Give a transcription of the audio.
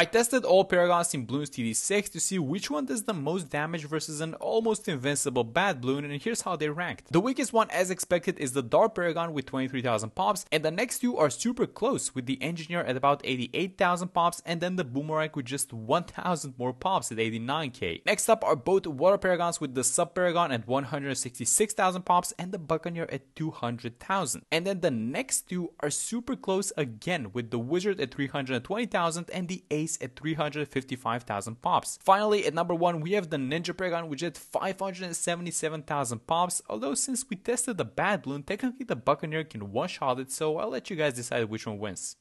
I tested all Paragons in Bloons TD6 to see which one does the most damage versus an almost invincible bad balloon and here's how they ranked. The weakest one as expected is the Dart Paragon with 23,000 pops and the next two are super close with the Engineer at about 88,000 pops and then the Boomerang with just 1,000 more pops at 89k. Next up are both Water Paragons with the Sub Paragon at 166,000 pops and the Buccaneer at 200,000. And then the next two are super close again with the Wizard at 320,000 and the Ace at 355,000 pops. Finally at number 1 we have the Ninja Paragon which at 577,000 pops although since we tested the Bad Balloon technically the Buccaneer can one-shot it so I'll let you guys decide which one wins.